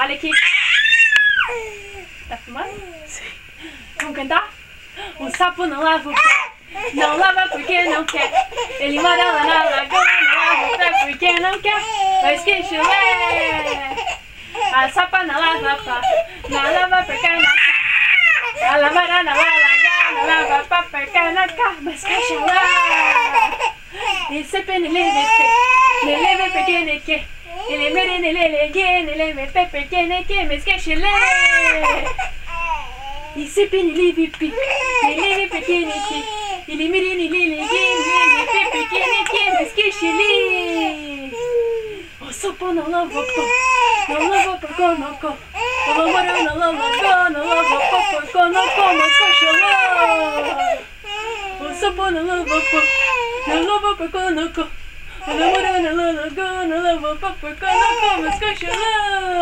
Olha aqui. Tá filmando? Sim. Vamos cantar? O sapo não lava o pé. Não lava porque não quer. Ele mora lá na lagoa, não lava o pé porque não quer. Mas que chulé! A sapa não lava pá. Não lava porque não quer. A lavara na lagoa, não lava pá porque não quer. Mas que chulé! E sempre ne leve pé. Ne leve porque ne quer. Ele mere ne lele que ne leve pé porque ne quer. Mas que chulé! I sipi ni li vipi, ni li li pekini ki, i li miri ni li li gi, ni li pi pekini ki, meskishi li. O sopo no lovo po, no lovo po kono ko, o lo moro no lovo ko, no lovo po po kono ko, meskishi lo. O sopo no lovo po, no lovo po kono ko, o lo moro no lovo ko, no lovo po po kono ko, meskishi lo.